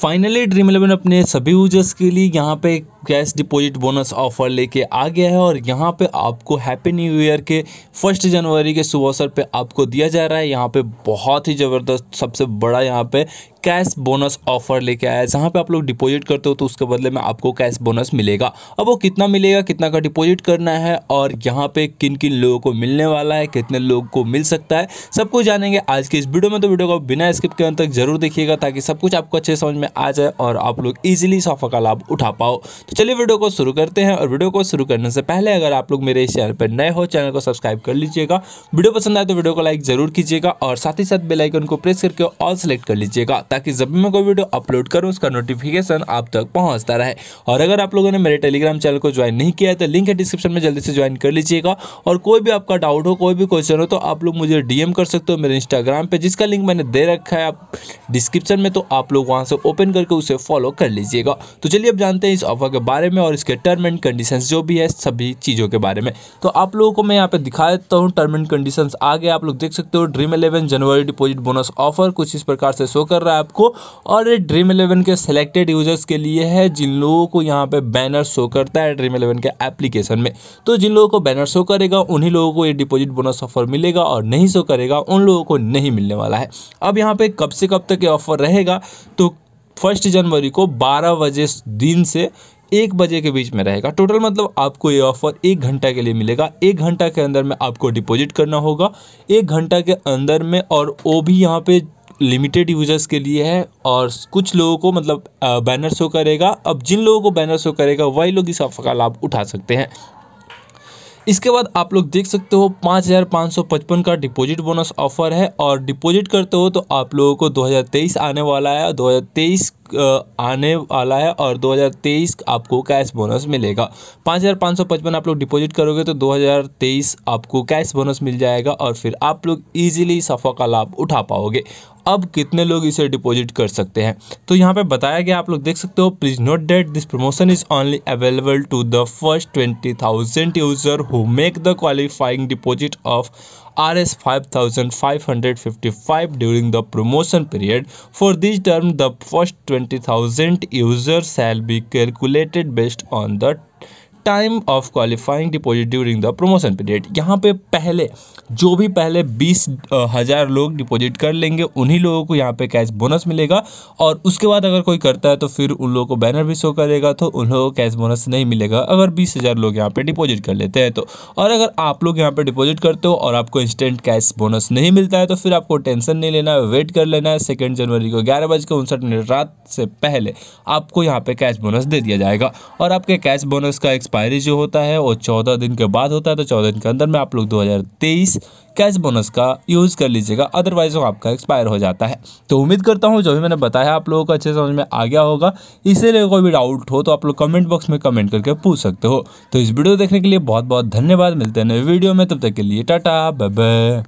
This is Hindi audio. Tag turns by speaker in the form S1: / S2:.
S1: फाइनली ड्रीम इलेवन अपने सभी यूज़र्स के लिए यहाँ पे कैश डिपॉजिट बोनस ऑफ़र लेके आ गया है और यहाँ पे आपको हैप्पी न्यू ईयर के फ़र्स्ट जनवरी के शुभ अवसर पर आपको दिया जा रहा है। यहाँ पे बहुत ही ज़बरदस्त, सबसे बड़ा यहाँ पे कैश बोनस ऑफ़र लेके आया है। जहाँ पे आप लोग डिपॉजिट करते हो तो उसके बदले में आपको कैश बोनस मिलेगा। अब वो कितना मिलेगा, कितना का डिपॉजिट करना है, और यहाँ पे किन किन लोगों को मिलने वाला है, कितने लोगों को मिल सकता है, सब कुछ जानेंगे आज के इस वीडियो में। तो वीडियो को बिना स्किप के अंत तक ज़रूर देखिएगा, ताकि सब कुछ आपको अच्छे समझ में आ जाए, और आप लोग ईजिली इस ऑफ़र का लाभ उठा पाओ। तो चलिए वीडियो को शुरू करते हैं, और वीडियो को शुरू करने से पहले अगर आप लोग मेरे इस चैनल पर नए हो, चैनल को सब्सक्राइब कर लीजिएगा। वीडियो पसंद आए तो वीडियो को लाइक ज़रूर कीजिएगा, और साथ ही साथ बेलाइकन को प्रेस करके ऑल सेलेक्ट कर लीजिएगा, ताकि जब भी मैं कोई वीडियो अपलोड करूँ, उसका नोटिफिकेशन आप तक पहुँचता रहे। और अगर आप लोगों ने मेरे टेलीग्राम चैनल को ज्वाइन नहीं किया है तो लिंक है डिस्क्रिप्शन में, जल्दी से ज्वाइन कर लीजिएगा। और कोई भी आपका डाउट हो, कोई भी क्वेश्चन हो तो आप लोग मुझे डीएम कर सकते हो मेरे इंस्टाग्राम पे, जिसका लिंक मैंने दे रखा है आप डिस्क्रिप्शन में तो आप लोग वहाँ से ओपन करके उसे फॉलो कर लीजिएगा। तो चलिए अब जानते हैं इस ऑफ़र के बारे में और इसके टर्म एंड कंडीशंस जो भी है, सभी चीज़ों के बारे में। तो आप लोगों को मैं यहाँ पे दिखा देता हूँ टर्म एंड कंडीशंस आगे आप लोग देख सकते हो ड्रीम इलेवन जनवरी डिपॉजिट बोनस ऑफ़र कुछ इस प्रकार से शो कर रहा है। आपको। और ये ड्रीम इलेवन के सिलेक्टेड यूज़र्स के लिए है, जिन लोगों को यहाँ पे बैनर शो करता है ड्रीम इलेवन के एप्लीकेशन में। तो जिन लोगों को बैनर शो करेगा, उन्हीं लोगों को ये डिपॉजिट बोनस ऑफ़र मिलेगा और नहीं शो करेगा, उन लोगों को नहीं मिलने वाला है। अब यहाँ पे कब से कब तक ये ऑफ़र रहेगा? तो फ़र्स्ट जनवरी को 12 बजे दिन से एक बजे के बीच में रहेगा। टोटल मतलब आपको ये ऑफ़र एक घंटा के लिए मिलेगा। एक घंटा के अंदर में आपको डिपॉजिट करना होगा। एक घंटा के अंदर में और वो भी यहाँ पे लिमिटेड यूज़र्स के लिए है और कुछ लोगों को मतलब बैनर शो करेगा। अब जिन लोगों को बैनर शो करेगा, वही लोग इस ऑफ़र का लाभ उठा सकते हैं। इसके बाद आप लोग देख सकते हो, पाँच हज़ार पाँच सौ पचपन का डिपॉजिट बोनस ऑफ़र है और डिपॉजिट करते हो तो आप लोगों को 2023 आने वाला है 2023 आने वाला है और 2023 आपको कैश बोनस मिलेगा। पाँच हज़ार पाँच सौ पचपन आप लोग डिपॉजिट करोगे तो 2023 आपको कैश बोनस मिल जाएगा और फिर आप लोग इजीली सफ़ा का लाभ उठा पाओगे। अब कितने लोग इसे डिपॉजिट कर सकते हैं तो यहाँ पे बताया गया आप लोग देख सकते हो please note that this promotion is only available to the first twenty thousand user who make the qualifying deposit of R S five thousand five hundred Rs 5555 during the promotion period. For this term, the first 20,000 users shall be calculated based on the time of qualifying deposit during the promotion period यहाँ पे पहले, जो भी पहले बीस हज़ार लोग डिपॉजिट कर लेंगे, उन्हीं लोगों को यहाँ पे कैश बोनस मिलेगा। और उसके बाद अगर कोई करता है तो फिर उन लोगों को बैनर भी शो करेगा तो उन लोगों को कैश बोनस नहीं मिलेगा। अगर बीस हज़ार लोग यहाँ पे डिपॉजिट कर लेते हैं तो। और अगर आप लोग यहाँ पर डिपॉजिट करते हो और आपको इंस्टेंट कैश बोनस नहीं मिलता है तो फिर आपको टेंशन नहीं लेना है वेट कर लेना है। सेकेंड जनवरी को ग्यारह बज उनसठ मिनट रात से पहले आपको यहाँ पे कैश बोनस दे दिया जाएगा। और आपके कैश बोनस का एक्सपायर एक्सपायरी जो होता है वो चौदह दिन के बाद होता है तो चौदह दिन के अंदर में आप लोग 2023 कैश बोनस का यूज़ कर लीजिएगा अदरवाइज़ वो आपका एक्सपायर हो जाता है। तो उम्मीद करता हूँ, जो भी मैंने बताया आप लोगों को अच्छे समझ में आ गया होगा। इसीलिए कोई भी डाउट हो तो आप लोग कमेंट बॉक्स में कमेंट करके पूछ सकते हो। तो इस वीडियो देखने के लिए बहुत बहुत धन्यवाद, मिलते हैं नए वीडियो में, तब तक के लिए टाटा बाय